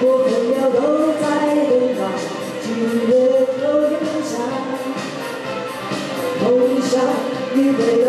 我们俩都在等待情人的脸颊梦想你为了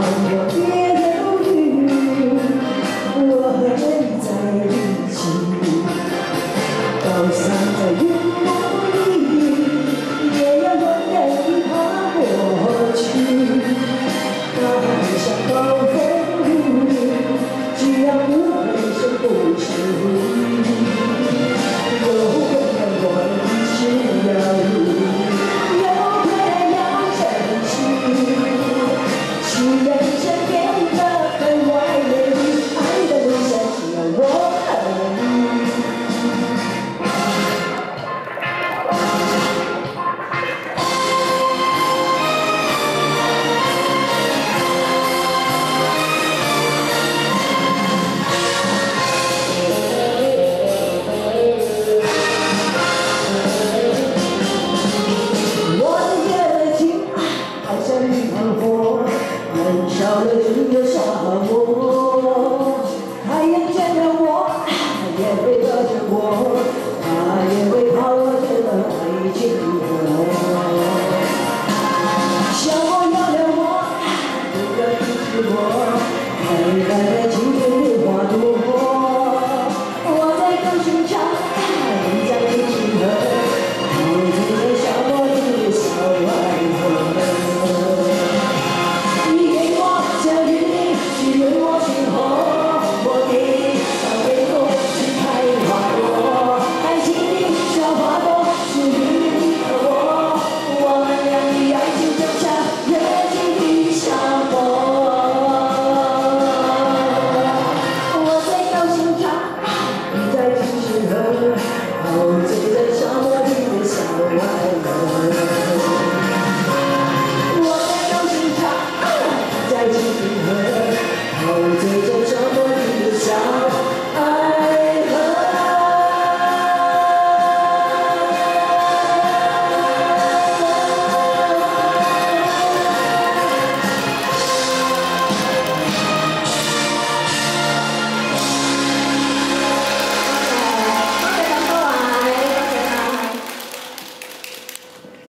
朋友。good world.